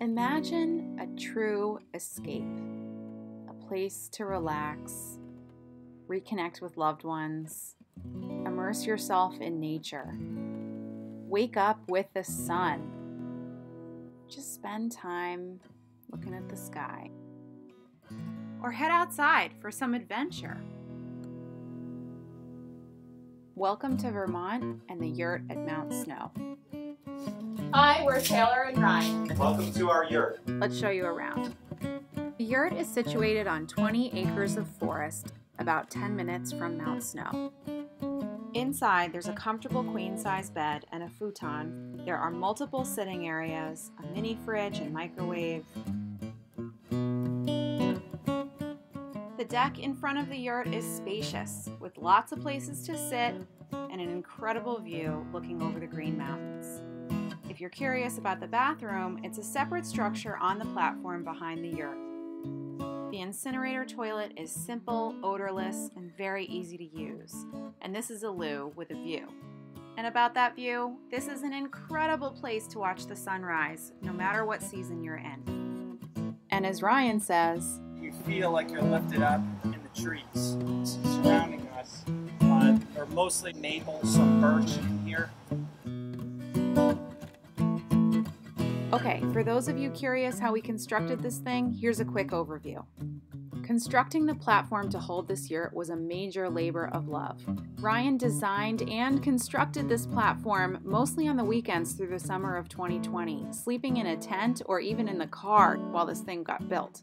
Imagine a true escape, a place to relax, reconnect with loved ones, immerse yourself in nature, wake up with the sun. Just spend time looking at the sky. Or head outside for some adventure. Welcome to Vermont and the yurt at Mount Snow. Hi, we're Taylor and Ryan. Welcome to our yurt. Let's show you around. The yurt is situated on 20 acres of forest, about 10 minutes from Mount Snow. Inside, there's a comfortable queen size bed and a futon. There are multiple sitting areas, a mini fridge and microwave. The deck in front of the yurt is spacious, with lots of places to sit and an incredible view looking over the Green Mountains. If you're curious about the bathroom, it's a separate structure on the platform behind the yurt. The incinerator toilet is simple, odorless, and very easy to use. And this is a loo with a view. And about that view, this is an incredible place to watch the sunrise, no matter what season you're in. And as Ryan says, you feel like you're lifted up in the trees surrounding us. Uh, they're mostly maple, some birch in here. Okay, for those of you curious how we constructed this thing, here's a quick overview. Constructing the platform to hold this yurt was a major labor of love. Ryan designed and constructed this platform mostly on the weekends through the summer of 2020, sleeping in a tent or even in the car while this thing got built.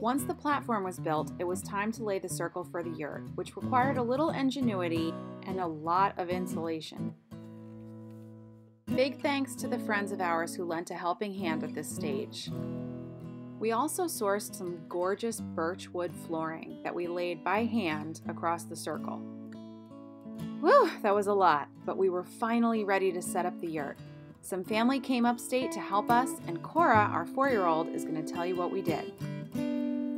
Once the platform was built, it was time to lay the circle for the yurt, which required a little ingenuity and a lot of insulation. Big thanks to the friends of ours who lent a helping hand at this stage. We also sourced some gorgeous birch wood flooring that we laid by hand across the circle. Whew, that was a lot, but we were finally ready to set up the yurt. Some family came upstate to help us, and Cora, our four year old, is going to tell you what we did.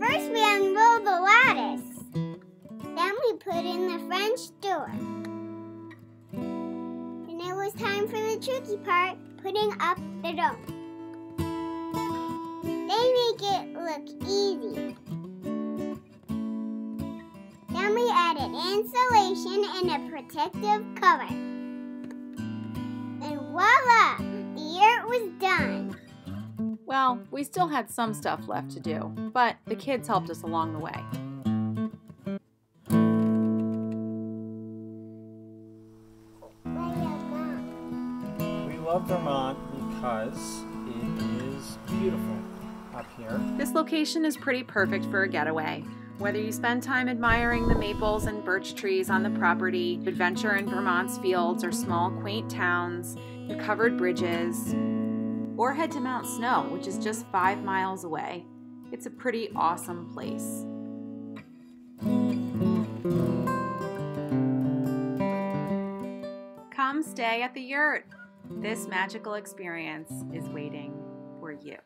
First, we unrolled the lattice. Then, we put in the French door was time for the tricky part, putting up the dome. They make it look easy. Then we added insulation and a protective cover. And voila! The yurt was done. Well, we still had some stuff left to do, but the kids helped us along the way. Love Vermont because it is beautiful up here. This location is pretty perfect for a getaway. Whether you spend time admiring the maples and birch trees on the property, adventure in Vermont's fields or small quaint towns, the covered bridges, or head to Mount Snow, which is just five miles away, it's a pretty awesome place. Come stay at the yurt. This magical experience is waiting for you.